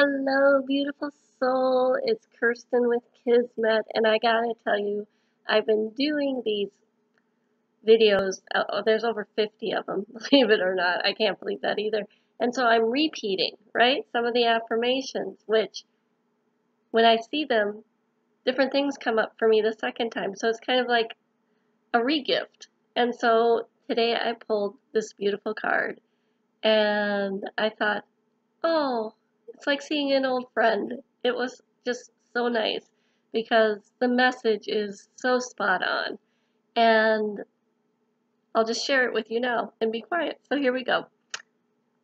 Hello, beautiful soul. It's Kirstin with Kismet, and I gotta tell you, I've been doing these videos. Uh, oh, there's over 50 of them, believe it or not. I can't believe that either. And so I'm repeating, right? Some of the affirmations, which when I see them, different things come up for me the second time. So it's kind of like a regift. And so today I pulled this beautiful card, and I thought, oh, it's like seeing an old friend. It was just so nice because the message is so spot on. And I'll just share it with you now and be quiet. So here we go.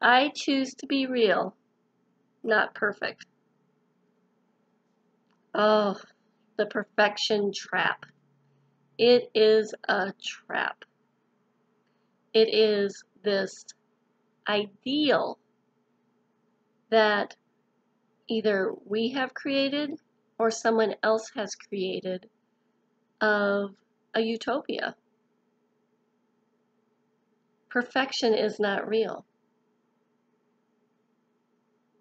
I choose to be real, not perfect. Oh, the perfection trap. It is a trap. It is this ideal that either we have created or someone else has created of a utopia. Perfection is not real.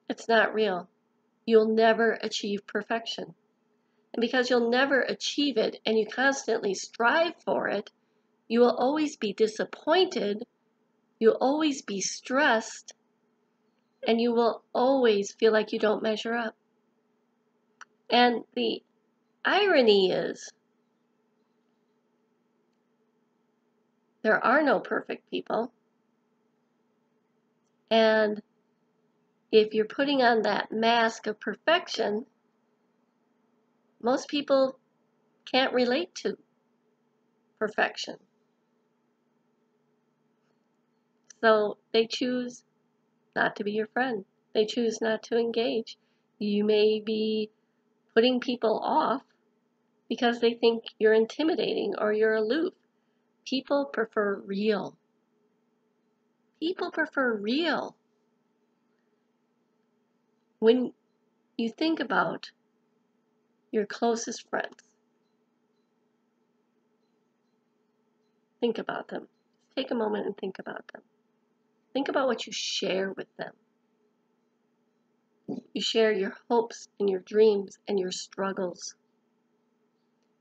It's not real. You'll never achieve perfection. And because you'll never achieve it and you constantly strive for it, you will always be disappointed, you'll always be stressed, and you will always feel like you don't measure up. And the irony is, there are no perfect people. And if you're putting on that mask of perfection, most people can't relate to perfection. So they choose not to be your friend. They choose not to engage. You may be putting people off because they think you're intimidating or you're aloof. People prefer real. People prefer real. When you think about your closest friends, think about them. Take a moment and think about them. Think about what you share with them. You share your hopes and your dreams and your struggles.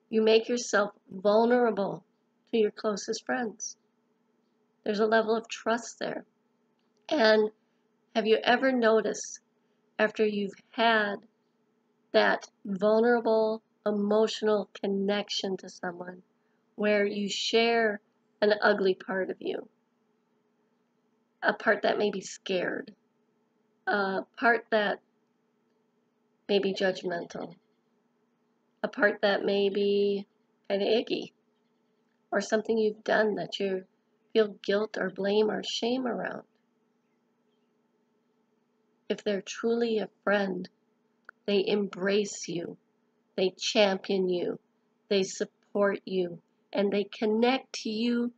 You make yourself vulnerable to your closest friends. There's a level of trust there. And have you ever noticed after you've had that vulnerable emotional connection to someone where you share an ugly part of you? A part that may be scared, a part that may be judgmental, a part that may be kind of icky, or something you've done that you feel guilt or blame or shame around. If they're truly a friend, they embrace you, they champion you, they support you, and they connect to you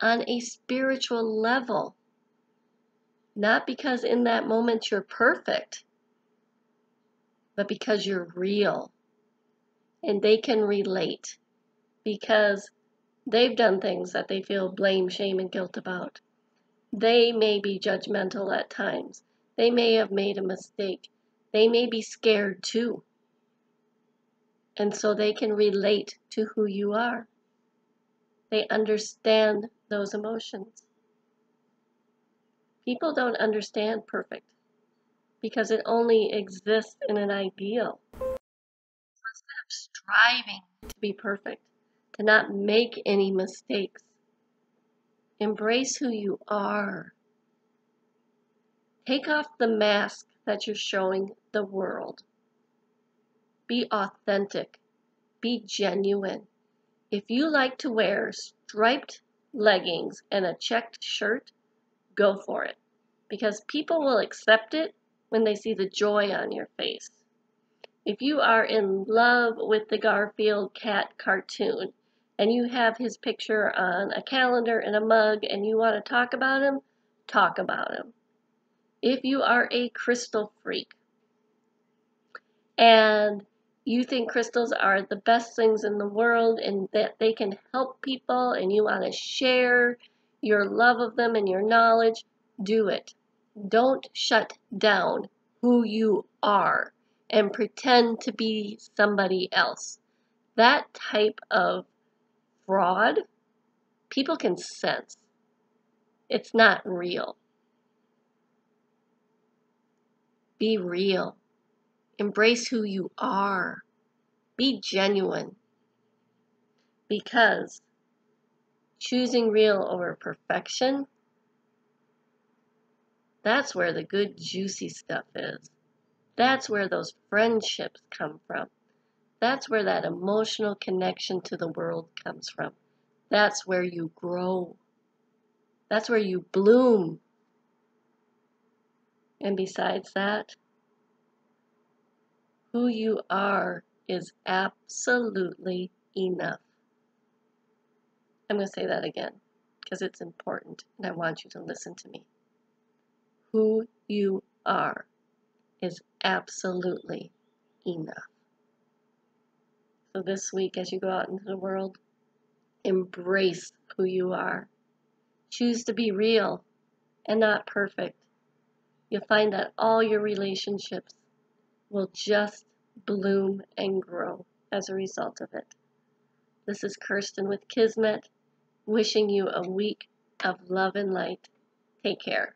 on a spiritual level not because in that moment you're perfect, but because you're real. And they can relate because they've done things that they feel blame, shame, and guilt about. They may be judgmental at times. They may have made a mistake. They may be scared too. And so they can relate to who you are. They understand those emotions. People don't understand perfect because it only exists in an ideal. Instead of striving to be perfect, to not make any mistakes, embrace who you are. Take off the mask that you're showing the world. Be authentic. Be genuine. If you like to wear striped leggings and a checked shirt, go for it because people will accept it when they see the joy on your face. If you are in love with the Garfield cat cartoon and you have his picture on a calendar and a mug and you want to talk about him, talk about him. If you are a crystal freak and you think crystals are the best things in the world and that they can help people and you want to share your love of them and your knowledge, do it. Don't shut down who you are and pretend to be somebody else. That type of fraud, people can sense. It's not real. Be real. Embrace who you are. Be genuine. Because choosing real over perfection, that's where the good, juicy stuff is. That's where those friendships come from. That's where that emotional connection to the world comes from. That's where you grow. That's where you bloom. And besides that, who you are is absolutely enough. I'm going to say that again because it's important and I want you to listen to me. Who you are is absolutely enough. So this week, as you go out into the world, embrace who you are. Choose to be real and not perfect. You'll find that all your relationships will just bloom and grow as a result of it. This is Kirstin with Kismet, wishing you a week of love and light. Take care.